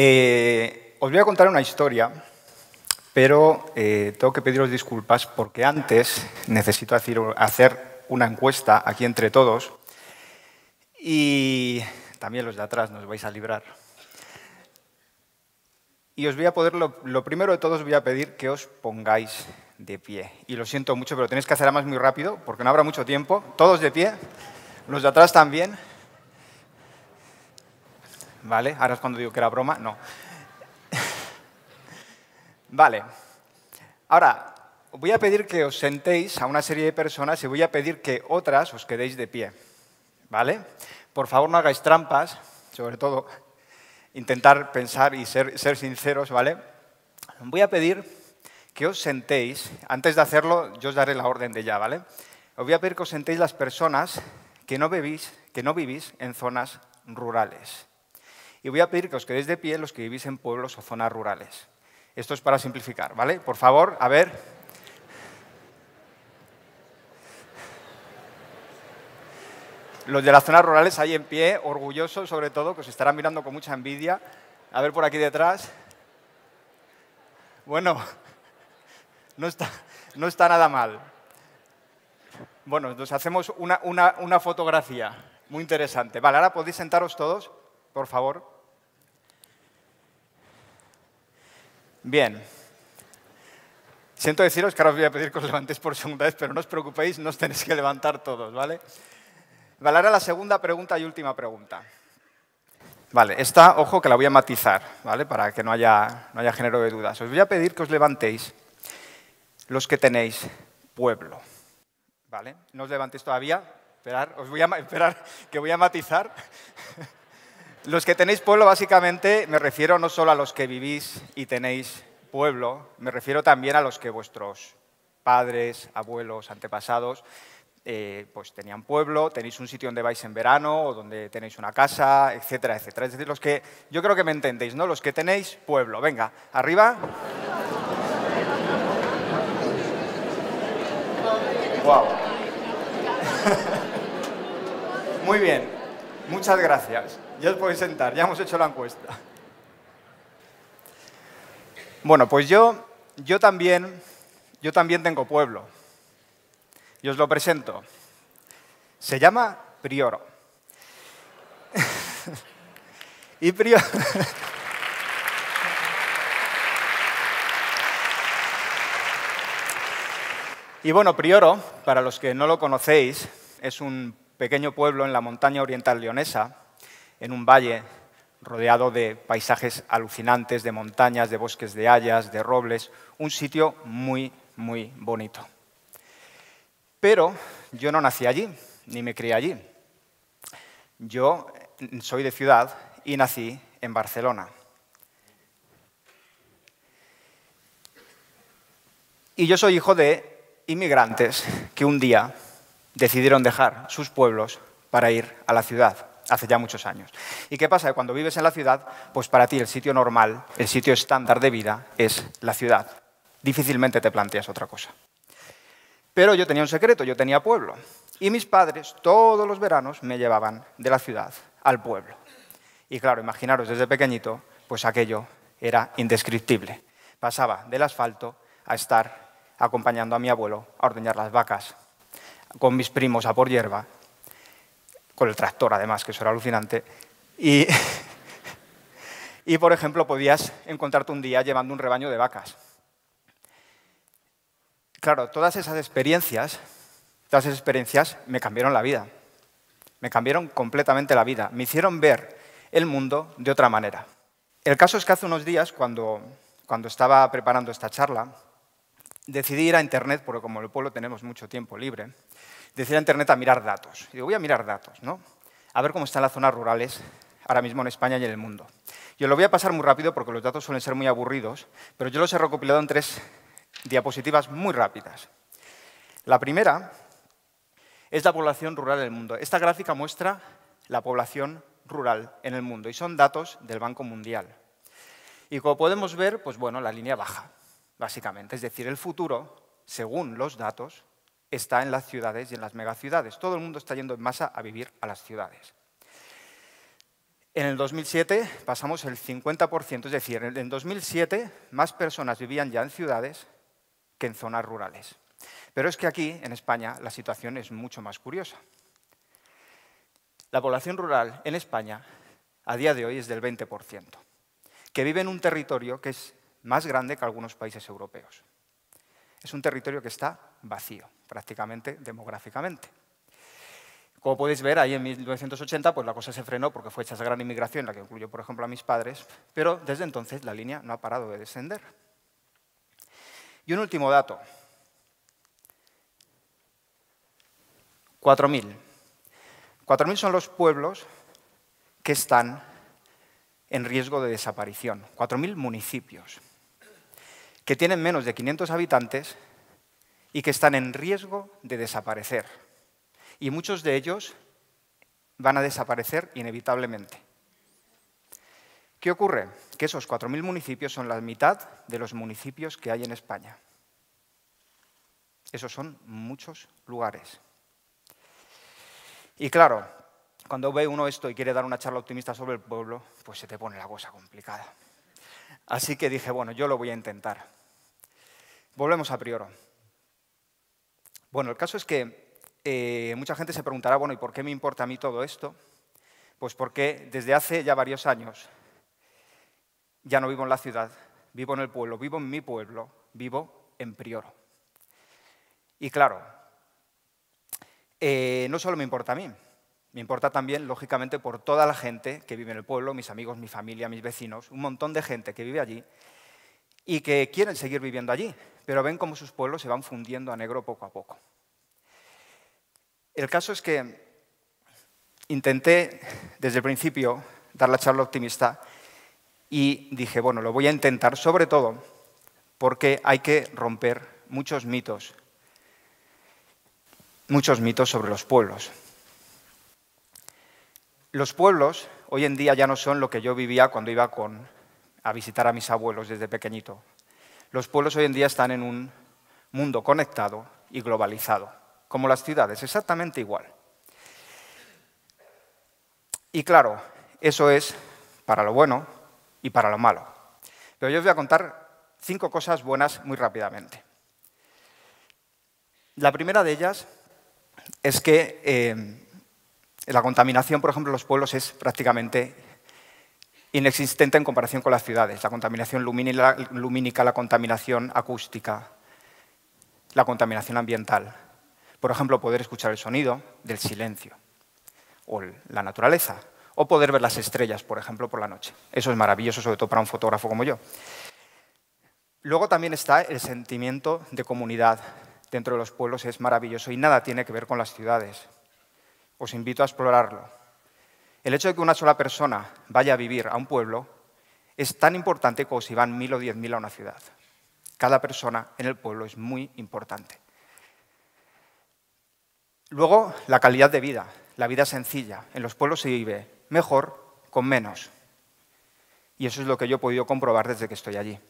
Eh, os voy a contar una historia, pero eh, tengo que pediros disculpas porque antes necesito hacer una encuesta aquí entre todos y también los de atrás nos vais a librar. Y os voy a poder, lo, lo primero de todo os voy a pedir que os pongáis de pie. Y lo siento mucho, pero tenéis que hacer más muy rápido porque no habrá mucho tiempo. Todos de pie, los de atrás también. ¿Vale? Ahora es cuando digo que era broma. No. Vale. Ahora, voy a pedir que os sentéis a una serie de personas y voy a pedir que otras os quedéis de pie. ¿Vale? Por favor, no hagáis trampas, sobre todo intentar pensar y ser, ser sinceros, ¿vale? Voy a pedir que os sentéis, antes de hacerlo yo os daré la orden de ya, ¿vale? Os voy a pedir que os sentéis las personas que no, bebís, que no vivís en zonas rurales. Y voy a pedir que os quedéis de pie los que vivís en pueblos o zonas rurales. Esto es para simplificar, ¿vale? Por favor, a ver. Los de las zonas rurales ahí en pie, orgullosos sobre todo, que os estarán mirando con mucha envidia. A ver por aquí detrás. Bueno, no está, no está nada mal. Bueno, nos hacemos una, una, una fotografía muy interesante. Vale, ahora podéis sentaros todos, por favor. Bien. Siento deciros que ahora os voy a pedir que os levantéis por segunda vez, pero no os preocupéis, no os tenéis que levantar todos, ¿vale? Vale, ahora la segunda pregunta y última pregunta. Vale, esta, ojo, que la voy a matizar, ¿vale? Para que no haya, no haya género de dudas. Os voy a pedir que os levantéis los que tenéis pueblo, ¿vale? No os levantéis todavía, esperar, os voy a esperar que voy a matizar. Los que tenéis pueblo, básicamente, me refiero no solo a los que vivís y tenéis pueblo, me refiero también a los que vuestros padres, abuelos, antepasados, eh, pues tenían pueblo, tenéis un sitio donde vais en verano o donde tenéis una casa, etcétera, etcétera. Es decir, los que, yo creo que me entendéis, ¿no? Los que tenéis pueblo. Venga, arriba. Wow. Muy bien, muchas gracias. Ya os podéis sentar, ya hemos hecho la encuesta. Bueno, pues yo, yo, también, yo también tengo pueblo. Y os lo presento. Se llama Prioro. y Prioro... y bueno, Prioro, para los que no lo conocéis, es un pequeño pueblo en la montaña oriental leonesa, en un valle rodeado de paisajes alucinantes, de montañas, de bosques de hayas, de robles, un sitio muy, muy bonito. Pero yo no nací allí, ni me crié allí. Yo soy de ciudad y nací en Barcelona. Y yo soy hijo de inmigrantes que un día decidieron dejar sus pueblos para ir a la ciudad hace ya muchos años. ¿Y qué pasa? Cuando vives en la ciudad, pues para ti el sitio normal, el sitio estándar de vida es la ciudad. Difícilmente te planteas otra cosa. Pero yo tenía un secreto, yo tenía pueblo. Y mis padres todos los veranos me llevaban de la ciudad al pueblo. Y claro, imaginaros desde pequeñito, pues aquello era indescriptible. Pasaba del asfalto a estar acompañando a mi abuelo a ordeñar las vacas, con mis primos a por hierba con el tractor además, que eso era alucinante. Y, y, por ejemplo, podías encontrarte un día llevando un rebaño de vacas. Claro, todas esas experiencias, todas esas experiencias me cambiaron la vida. Me cambiaron completamente la vida. Me hicieron ver el mundo de otra manera. El caso es que hace unos días, cuando, cuando estaba preparando esta charla, decidí ir a Internet, porque como el pueblo tenemos mucho tiempo libre, decir a Internet a mirar datos. Y digo, voy a mirar datos, ¿no? A ver cómo están las zonas rurales ahora mismo en España y en el mundo. Yo lo voy a pasar muy rápido porque los datos suelen ser muy aburridos, pero yo los he recopilado en tres diapositivas muy rápidas. La primera es la población rural del mundo. Esta gráfica muestra la población rural en el mundo y son datos del Banco Mundial. Y como podemos ver, pues bueno, la línea baja, básicamente. Es decir, el futuro, según los datos, está en las ciudades y en las megaciudades. Todo el mundo está yendo en masa a vivir a las ciudades. En el 2007 pasamos el 50%, es decir, en 2007 más personas vivían ya en ciudades que en zonas rurales. Pero es que aquí, en España, la situación es mucho más curiosa. La población rural en España a día de hoy es del 20%, que vive en un territorio que es más grande que algunos países europeos. Es un territorio que está vacío, prácticamente demográficamente. Como podéis ver, ahí en 1980 pues la cosa se frenó porque fue esa gran inmigración, la que incluyó, por ejemplo, a mis padres, pero desde entonces la línea no ha parado de descender. Y un último dato. 4.000. 4.000 son los pueblos que están en riesgo de desaparición. 4.000 municipios que tienen menos de 500 habitantes y que están en riesgo de desaparecer. Y muchos de ellos van a desaparecer inevitablemente. ¿Qué ocurre? Que esos 4.000 municipios son la mitad de los municipios que hay en España. Esos son muchos lugares. Y claro, cuando ve uno esto y quiere dar una charla optimista sobre el pueblo, pues se te pone la cosa complicada. Así que dije, bueno, yo lo voy a intentar. Volvemos a priori. Bueno, el caso es que eh, mucha gente se preguntará, bueno, ¿y por qué me importa a mí todo esto? Pues porque desde hace ya varios años ya no vivo en la ciudad, vivo en el pueblo, vivo en mi pueblo, vivo en Prioro. Y claro, eh, no solo me importa a mí, me importa también, lógicamente, por toda la gente que vive en el pueblo, mis amigos, mi familia, mis vecinos, un montón de gente que vive allí y que quieren seguir viviendo allí, pero ven cómo sus pueblos se van fundiendo a negro poco a poco. El caso es que intenté desde el principio dar la charla optimista y dije, bueno, lo voy a intentar sobre todo porque hay que romper muchos mitos, muchos mitos sobre los pueblos. Los pueblos hoy en día ya no son lo que yo vivía cuando iba a visitar a mis abuelos desde pequeñito. Los pueblos hoy en día están en un mundo conectado y globalizado, como las ciudades, exactamente igual. Y claro, eso es para lo bueno y para lo malo. Pero yo os voy a contar cinco cosas buenas muy rápidamente. La primera de ellas es que eh, la contaminación, por ejemplo, en los pueblos es prácticamente inexistente en comparación con las ciudades. La contaminación lumínica, la contaminación acústica, la contaminación ambiental. Por ejemplo, poder escuchar el sonido del silencio o la naturaleza, o poder ver las estrellas, por ejemplo, por la noche. Eso es maravilloso, sobre todo para un fotógrafo como yo. Luego también está el sentimiento de comunidad dentro de los pueblos, es maravilloso y nada tiene que ver con las ciudades. Os invito a explorarlo. El hecho de que una sola persona vaya a vivir a un pueblo es tan importante como si van mil o diez mil a una ciudad. Cada persona en el pueblo es muy importante. Luego, la calidad de vida, la vida sencilla. En los pueblos se vive mejor con menos. Y eso es lo que yo he podido comprobar desde que estoy allí.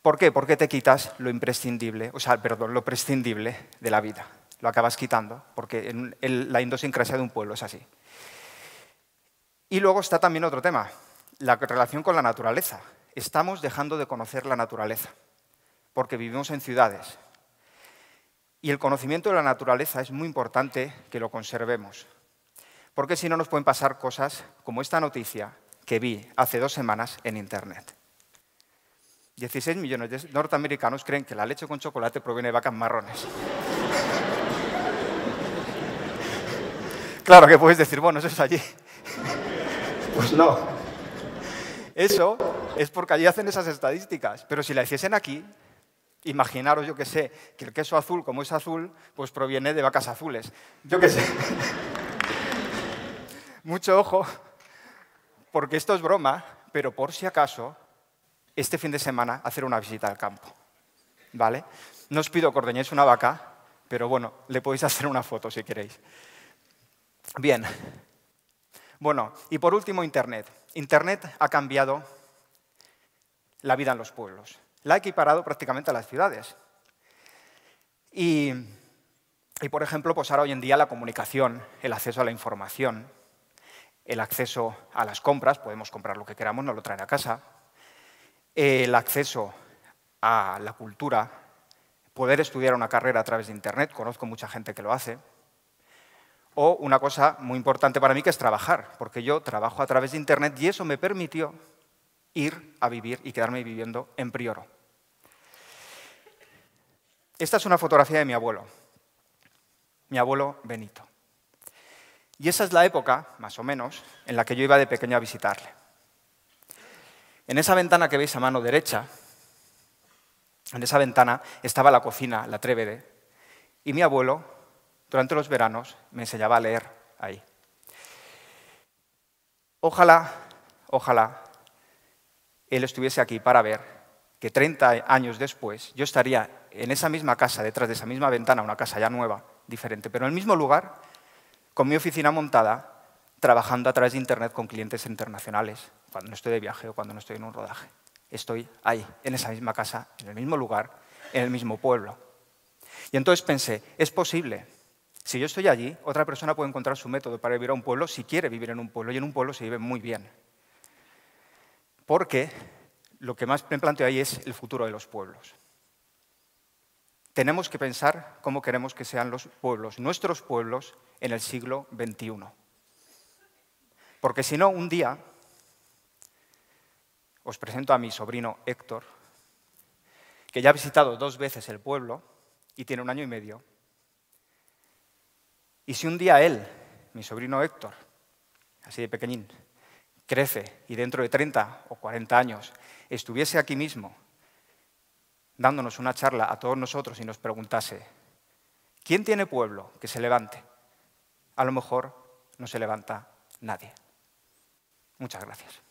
¿Por qué? Porque te quitas lo imprescindible, o sea, perdón, lo prescindible de la vida. Lo acabas quitando, porque en la idiosincrasia de un pueblo es así. Y luego está también otro tema, la relación con la naturaleza. Estamos dejando de conocer la naturaleza, porque vivimos en ciudades. Y el conocimiento de la naturaleza es muy importante que lo conservemos, porque si no nos pueden pasar cosas como esta noticia que vi hace dos semanas en Internet. 16 millones de norteamericanos creen que la leche con chocolate proviene de vacas marrones. Claro que puedes decir, bueno, eso es allí. Pues no. Eso es porque allí hacen esas estadísticas. Pero si la hiciesen aquí, imaginaros, yo que sé, que el queso azul, como es azul, pues proviene de vacas azules. Yo qué sé. Mucho ojo, porque esto es broma, pero por si acaso, este fin de semana hacer una visita al campo. ¿Vale? No os pido que ordeñéis una vaca, pero bueno, le podéis hacer una foto si queréis. Bien. Bueno, y por último, Internet. Internet ha cambiado la vida en los pueblos. La ha equiparado prácticamente a las ciudades. Y, por ejemplo, pues ahora hoy en día la comunicación, el acceso a la información, el acceso a las compras, podemos comprar lo que queramos, no lo traer a casa, el acceso a la cultura, poder estudiar una carrera a través de Internet, conozco mucha gente que lo hace, o una cosa muy importante para mí que es trabajar, porque yo trabajo a través de Internet y eso me permitió ir a vivir y quedarme viviendo en Prioro. Esta es una fotografía de mi abuelo, mi abuelo Benito. Y esa es la época, más o menos, en la que yo iba de pequeño a visitarle. En esa ventana que veis a mano derecha, en esa ventana estaba la cocina, la Trévede, y mi abuelo, durante los veranos, me enseñaba a leer ahí. Ojalá, ojalá, él estuviese aquí para ver que 30 años después yo estaría en esa misma casa, detrás de esa misma ventana, una casa ya nueva, diferente, pero en el mismo lugar, con mi oficina montada, trabajando a través de Internet con clientes internacionales, cuando no estoy de viaje o cuando no estoy en un rodaje. Estoy ahí, en esa misma casa, en el mismo lugar, en el mismo pueblo. Y entonces pensé, es posible. Si yo estoy allí, otra persona puede encontrar su método para vivir a un pueblo si quiere vivir en un pueblo, y en un pueblo se vive muy bien. Porque lo que más me planteo ahí es el futuro de los pueblos. Tenemos que pensar cómo queremos que sean los pueblos, nuestros pueblos, en el siglo XXI. Porque si no, un día os presento a mi sobrino Héctor, que ya ha visitado dos veces el pueblo y tiene un año y medio. Y si un día él, mi sobrino Héctor, así de pequeñín, crece y dentro de 30 o 40 años estuviese aquí mismo dándonos una charla a todos nosotros y nos preguntase, ¿quién tiene pueblo que se levante? A lo mejor no se levanta nadie. Muchas gracias.